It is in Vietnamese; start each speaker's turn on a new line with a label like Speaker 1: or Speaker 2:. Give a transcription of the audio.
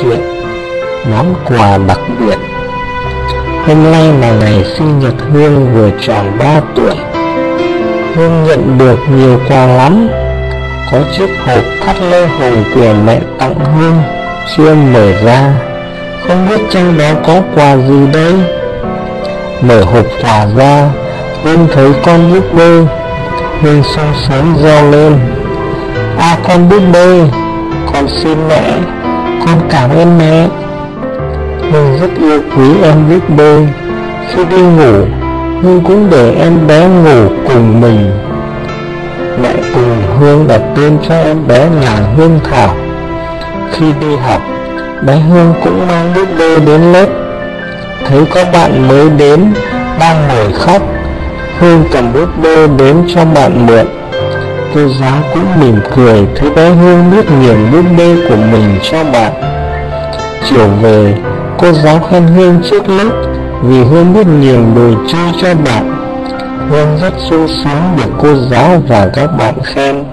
Speaker 1: chuyện, Món quà đặc biệt. Hôm nay là ngày sinh nhật Hương vừa tròn 3 tuổi. Hương nhận được nhiều quà lắm. Có chiếc hộp thắt lê hồng của mẹ tặng Hương, Chưa mở ra. Không biết trong đó có quà gì đây. Mở hộp quà ra, Hương thấy con búp bê Hương sung sáng reo lên. À con búp bê Con xin mẹ. Con cảm ơn mẹ. Mình rất yêu quý em biết bơi. Khi đi ngủ Hương cũng để em bé ngủ cùng mình. Mẹ cùng Hương đặt tên cho em bé là Hương Thảo. Khi đi học, Bé Hương cũng mang biết bơi đến lớp. Thấy có bạn mới đến, Đang ngồi khóc, Hương cầm bút bê đến cho bạn mượn. Cô giáo cũng mỉm cười Thấy bé Hương biết nhường búp bê của mình cho bạn. Chiều về, Cô giáo khen Hương trước lớp Vì Hương biết nhường đồ chơi cho bạn. Hương rất sung sướng được cô giáo và các bạn khen.